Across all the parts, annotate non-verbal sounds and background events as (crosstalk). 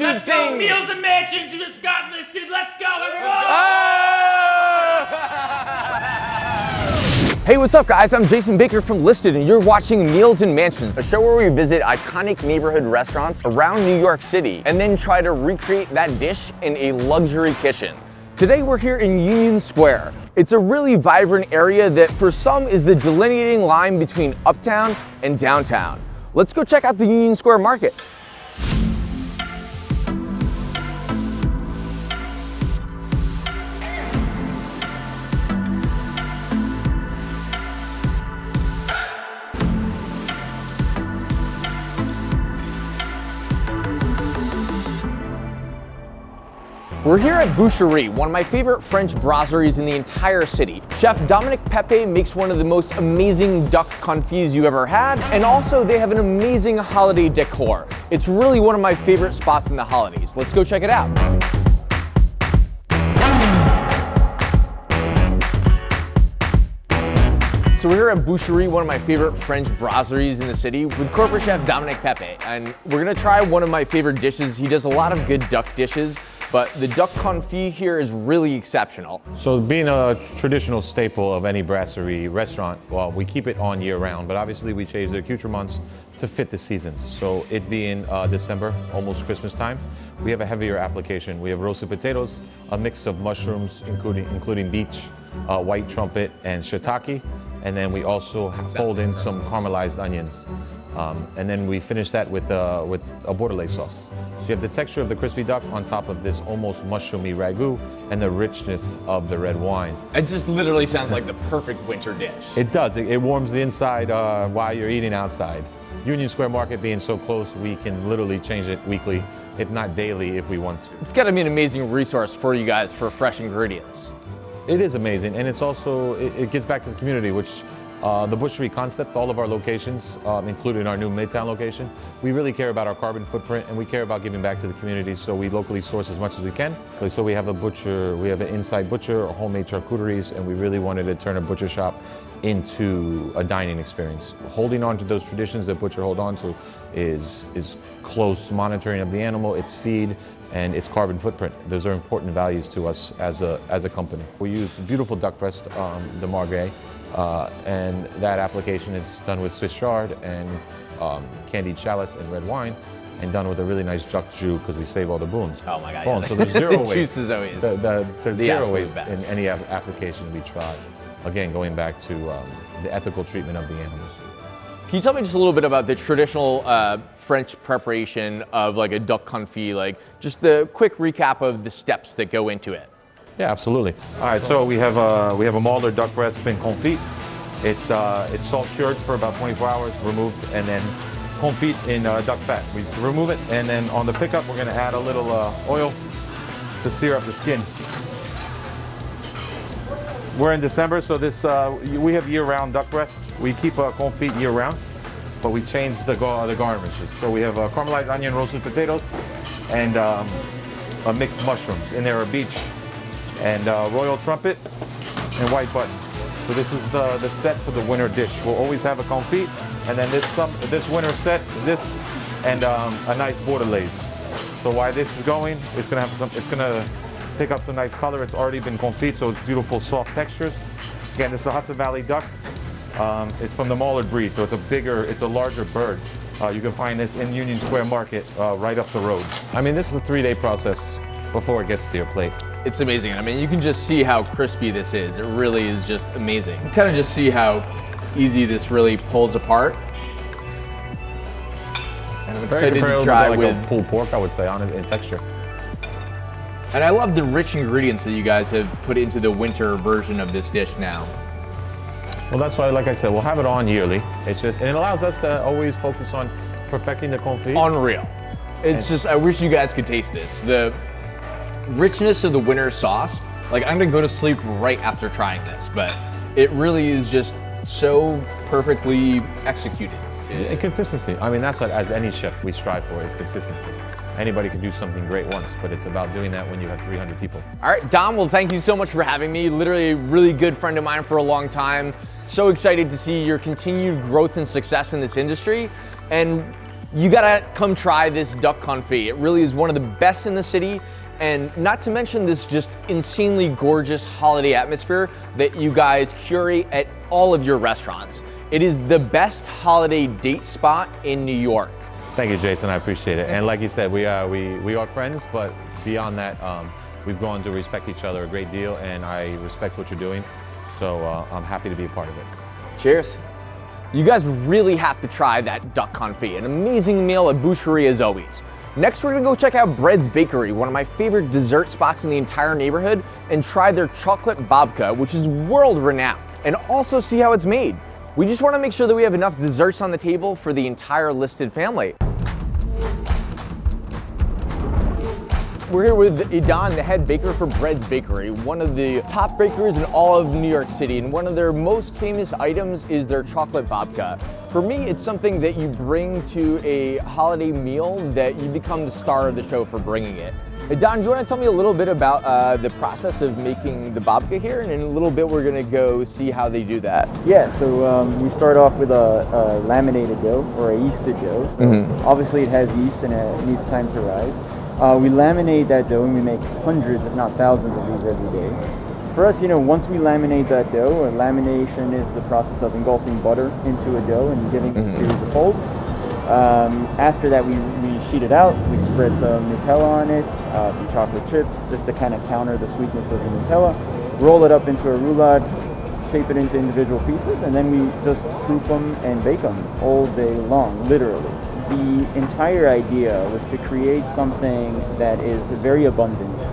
listed Let's go. Meals and Mansions just got listed. Let's go, everyone. Ah! (laughs) Hey, what's up, guys? I'm Jason Baker from Listed, and you're watching Meals and Mansions, a show where we visit iconic neighborhood restaurants around New York City and then try to recreate that dish in a luxury kitchen. Today, we're here in Union Square. It's a really vibrant area that, for some, is the delineating line between uptown and downtown. Let's go check out the Union Square Market. We're here at Boucherie, one of my favorite French brasseries in the entire city. Chef Dominick Pepe makes one of the most amazing duck confits you ever had, and also they have an amazing holiday decor. It's really one of my favorite spots in the holidays. Let's go check it out. So we're here at Boucherie, one of my favorite French brasseries in the city with corporate chef Dominick Pepe. And we're gonna try one of my favorite dishes. He does a lot of good duck dishes, but the duck confit here is really exceptional. So being a traditional staple of any brasserie restaurant, well, we keep it on year round, but obviously we change the accoutrements to fit the seasons. So it being uh, December, almost Christmas time, we have a heavier application. We have roasted potatoes, a mix of mushrooms, including, including beech, uh, white trumpet, and shiitake. And then we also fold in some caramelized onions. Um, and then we finish that with, uh, with a bordelaise sauce. So you have the texture of the crispy duck on top of this almost mushroomy ragu and the richness of the red wine. It just literally sounds like the perfect winter dish. It does. It, it warms the inside uh, while you're eating outside. Union Square Market being so close, we can literally change it weekly, if not daily, if we want to. It's gotta be an amazing resource for you guys for fresh ingredients. It is amazing, and it's also it, it gives back to the community, which uh, the Boucherie concept, all of our locations, um, including our new Midtown location, we really care about our carbon footprint and we care about giving back to the community. So we locally source as much as we can. So, so we have a butcher, we have an inside butcher, homemade charcuteries, and we really wanted to turn a butcher shop into a dining experience. Holding on to those traditions that butcher hold on to is is close monitoring of the animal, its feed, and its carbon footprint. Those are important values to us as a, as a company. We use beautiful duck breast, um, the magret, uh, and that application is done with Swiss chard and um, candied shallots and red wine, and done with a really nice duck jus because we save all the bones. Oh my God, Bones. yeah. So there's zero (laughs) waste. juice is always The- the- there's the zero waste best. in any ap- application we try. Again, going back to um, the ethical treatment of the animals. Can you tell me just a little bit about the traditional uh, French preparation of like a duck confit, like just the quick recap of the steps that go into it? Yeah, absolutely. All right, so we have a we have a Moulard duck breast fin confit. It's uh, it's salt cured for about 24 hours, removed, and then confit in uh, duck fat. We remove it, and then on the pickup, we're gonna add a little uh, oil to sear up the skin. We're in December, so this uh, we have year-round duck breast. We keep a confit year-round, but we change the the garnishes. So we have uh, caramelized onion, roasted potatoes, and um, uh, mixed mushrooms. In there are beech and uh, royal trumpet and white button. So this is the, the set for the winter dish. We'll always have a confit, and then this some this winter set, this and um, a nice bordelaise. So while this is going, it's gonna have some. It's gonna pick up some nice color. It's already been confit, so it's beautiful soft textures. Again, this is a Hudson Valley duck. Um, it's from the Mallard breed, so it's a bigger, it's a larger bird. Uh, you can find this in Union Square Market, uh, right up the road. I mean, this is a three-day process before it gets to your plate. It's amazing. I mean, you can just see how crispy this is. It really is just amazing. You kind of just see how easy this really pulls apart. And I'm excited to try like with a pulled pork, I would say, on it in texture. And I love the rich ingredients that you guys have put into the winter version of this dish now. Well, that's why, like I said, we'll have it on yearly. It's just, and it allows us to always focus on perfecting the confit. Unreal. It's just, I wish you guys could taste this. The richness of the winter sauce, like I'm gonna go to sleep right after trying this, but it really is just so perfectly executed. And consistency. I mean, that's what, as any chef, we strive for is consistency. Anybody can do something great once, but it's about doing that when you have 300 people. All right, Dom, well, thank you so much for having me. Literally a really good friend of mine for a long time. So excited to see your continued growth and success in this industry. And you gotta come try this duck confit. It really is one of the best in the city. And not to mention this just insanely gorgeous holiday atmosphere that you guys curate at all of your restaurants. It is the best holiday date spot in New York. Thank you, Jason. I appreciate it. And like you said, we are we we are friends, but beyond that, um, we've grown to respect each other a great deal, and I respect what you're doing. So uh, I'm happy to be a part of it. Cheers. You guys really have to try that duck confit, an amazing meal at Boucherie as always. Next, we're gonna go check out Breads Bakery, one of my favorite dessert spots in the entire neighborhood, and try their chocolate babka, which is world renowned, and also see how it's made. We just wanna make sure that we have enough desserts on the table for the entire listed family. We're here with Edan, the head baker for Breads Bakery, one of the top bakers in all of New York City. And one of their most famous items is their chocolate babka. For me, it's something that you bring to a holiday meal that you become the star of the show for bringing it. Edan, do you want to tell me a little bit about uh, the process of making the babka here? And in a little bit, we're going to go see how they do that. Yeah, so um, we start off with a, a, laminated dough or a yeasted dough. So mm -hmm. Obviously, it has yeast and it needs time to rise. Uh, we laminate that dough and we make hundreds, if not thousands of these every day. For us, you know, once we laminate that dough, or lamination is the process of engulfing butter into a dough and giving mm-hmm. a series of folds. Um, after that, we, we sheet it out. We spread some Nutella on it, uh, some chocolate chips, just to kind of counter the sweetness of the Nutella. Roll it up into a roulade, shape it into individual pieces, and then we just proof them and bake them all day long, literally the entire idea was to create something that is very abundant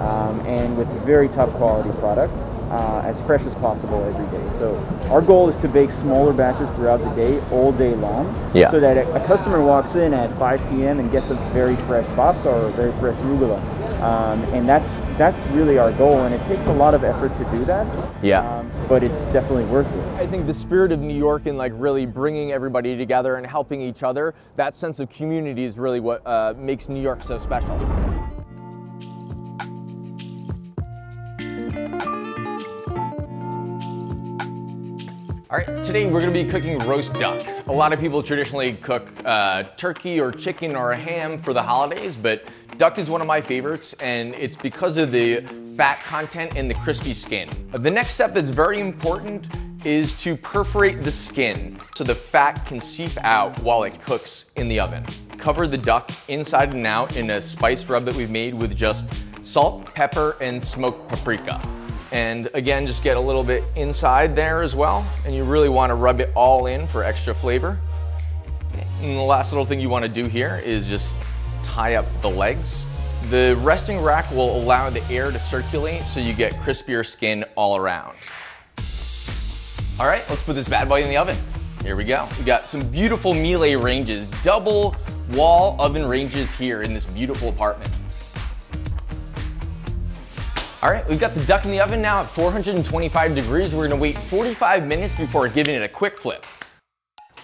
um, and with very top quality products uh, as fresh as possible every day. So our goal is to bake smaller batches throughout the day, all day long, yeah. so that a, a, customer walks in at 5 p.m. and gets a very fresh babka or a very fresh rugelach. Um, and that's that's really our goal, and it takes a lot of effort to do that. Yeah. Um, but it's definitely worth it. I think the spirit of New York and like really bringing everybody together and helping each other, that sense of community is really what uh, makes New York so special. All right, today we're gonna be cooking roast duck. A lot of people traditionally cook uh, turkey or chicken or a ham for the holidays, but duck is one of my favorites and it's because of the fat content and the crispy skin. The next step that's very important is to perforate the skin so the fat can seep out while it cooks in the oven. Cover the duck inside and out in a spice rub that we've made with just salt, pepper, and smoked paprika. And again, just get a little bit inside there as well. And you really wanna rub it all in for extra flavor. And the last little thing you wanna do here is just tie up the legs. The resting rack will allow the air to circulate so you get crispier skin all around. All right, let's put this bad boy in the oven. Here we go. We got some beautiful Miele ranges, double wall oven ranges here in this beautiful apartment. All right, we've got the duck in the oven now at 425 degrees. We're gonna wait 45 minutes before giving it a quick flip.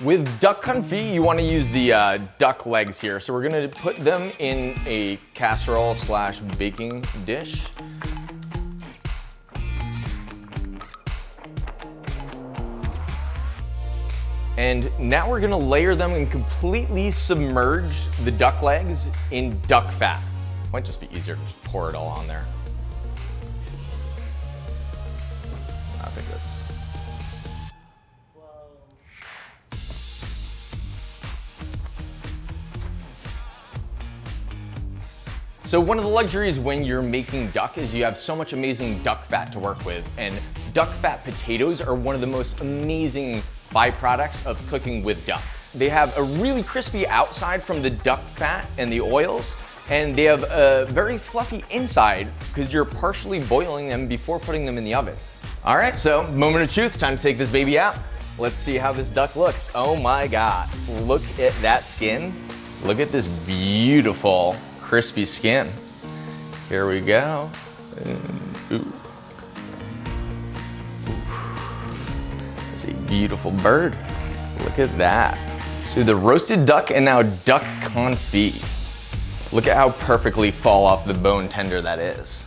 With duck confit, you wanna use the uh, duck legs here. So we're gonna put them in a casserole slash baking dish. And now we're gonna layer them and completely submerge the duck legs in duck fat. Might just be easier to just pour it all on there. So one of the luxuries when you're making duck is you have so much amazing duck fat to work with. And duck fat potatoes are one of the most amazing byproducts of cooking with duck. They have a really crispy outside from the duck fat and the oils, and they have a very fluffy inside because you're partially boiling them before putting them in the oven. All right, so moment of truth, time to take this baby out. Let's see how this duck looks. Oh my God, look at that skin. Look at this beautiful crispy skin. Here we go. Ooh. It's a beautiful bird. Look at that. So the roasted duck and now duck confit. Look at how perfectly fall off the bone tender that is.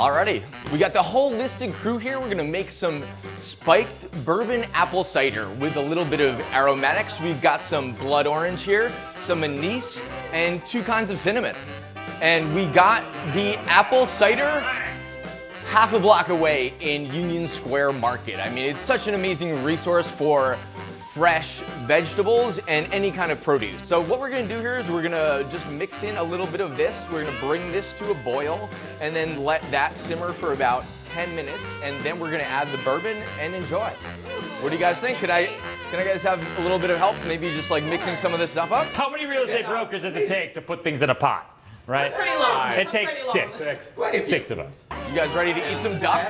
Alrighty, we got the whole listed crew here. We're gonna make some spiked bourbon apple cider with a little bit of aromatics. We've got some blood orange here, some anise, and two kinds of cinnamon. And we got the apple cider half a block away in Union Square Market. I mean, it's such an amazing resource for fresh vegetables and any kind of produce. So what we're gonna do here is we're gonna just mix in a little bit of this. We're gonna bring this to a boil and then let that simmer for about 10 minutes and then we're gonna add the bourbon and enjoy. What do you guys think? Can I, can I guys have a little bit of help? Maybe just like mixing some of this stuff up? How many real estate brokers does it take to put things in a pot? Right? Pretty long. It takes Pretty long. six. Quite. Six of us. You guys ready to eat some duck?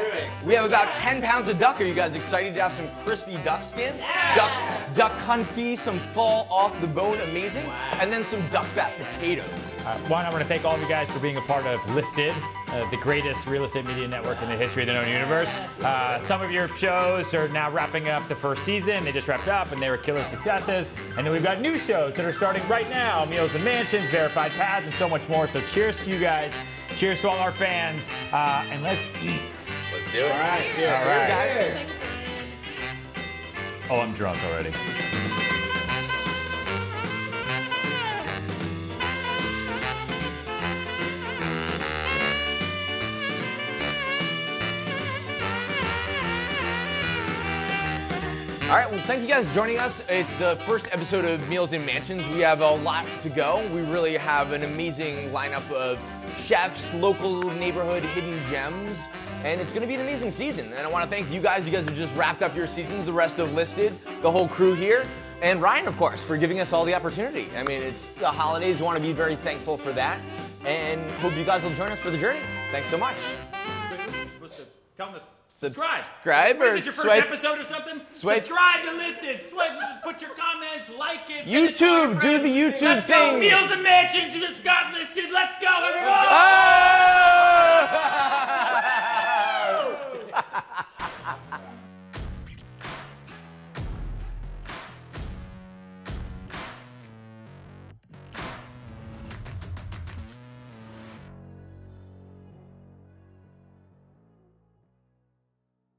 We have about 10 pounds of duck. Are you guys excited to have some crispy duck skin? Duck, duck confit, some fall off the bone, amazing. And then some duck fat potatoes. Uh, one, I want to thank all of you guys for being a part of Listed, uh, the greatest real estate media network in the history of the known universe. Uh, some of your shows are now wrapping up the first season. They just wrapped up and they were killer successes. And then we've got new shows that are starting right now Meals and Mansions, Verified Pads, and so much more. So cheers to you guys. Cheers to all our fans. Uh, and let's eat. Let's do it. All right, All right. guys. Oh, I'm drunk already. All right, well, thank you guys for joining us. It's the first episode of Meals in Mansions. We have a lot to go. We really have an amazing lineup of chefs, local neighborhood hidden gems, and it's going to be an amazing season. And I want to thank you guys. You guys have just wrapped up your seasons, the rest of Listed, the whole crew here. And Ryan, of course, for giving us all the opportunity. I mean, it's the holidays. We want to be very thankful for that. And hope you guys will join us for the journey. Thanks so much. To subscribe. Subscribe or is your first swipe, episode or something? Swipe. Subscribe to Listed. Swipe, put your comments, like it. YouTube, do the YouTube Let's thing. Go. Meals and Mansions just got listed. Let's go, everyone. Oh!